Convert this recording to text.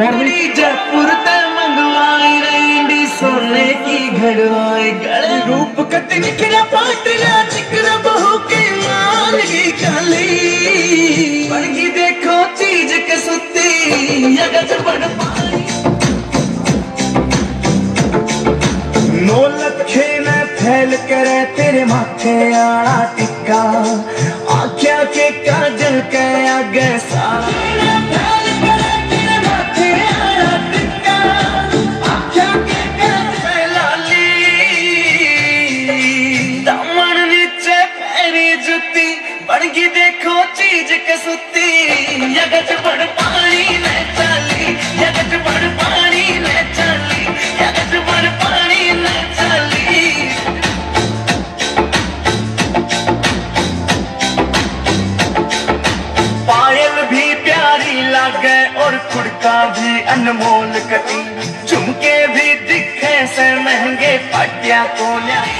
बड़ी जयपुर ते मंगवाई रेंडी सोने की घड़वाई। गले रूप कत निखरा पाटला चिकरा बहू के मान की काली। बड़गी देखो चीज़ के सुती जगत बड़ पाई नौ लखे में फैल करे तेरे माथे आड़ा टिक्का। आख्या के काजल के आगे सारा। जुती बड़गी देखो चीज़ के सुती। जगत बड़ पानी में चली जगत बड़ पानी में चली जगत बड़ पानी में चली। पायल भी प्यारी लागे और कुड़का भी अनमोल कटी। झुमके भी दिखे से महँगे पटिया को न्यारी